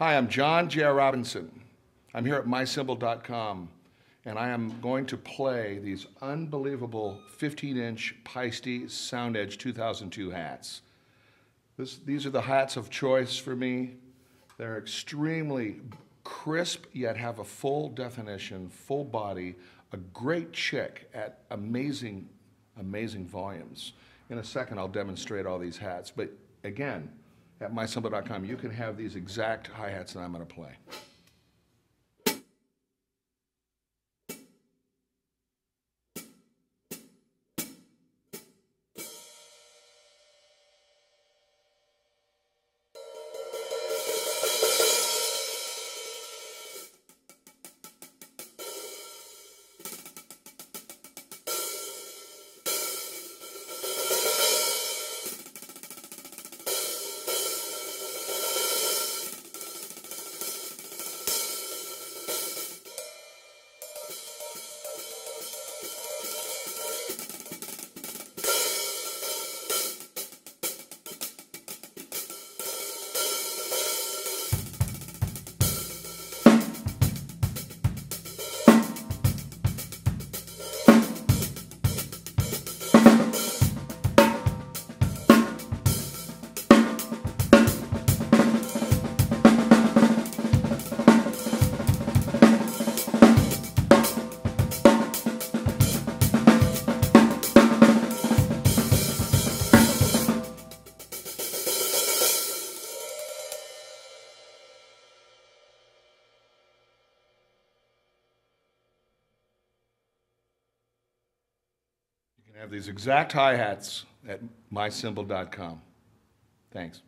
Hi, I'm John J. Robinson. I'm here at MyCymbal.com, and I am going to play these unbelievable 15-inch Paiste Sound Edge 2002 hats. This, these are the hats of choice for me. They're extremely crisp, yet have a full definition, full body, a great chick at amazing, amazing volumes. In a second, I'll demonstrate all these hats. But again, at MyCymbal.com, you can have these exact hi-hats that I'm going to play. Can have these exact hi-hats at MyCymbal.com. Thanks.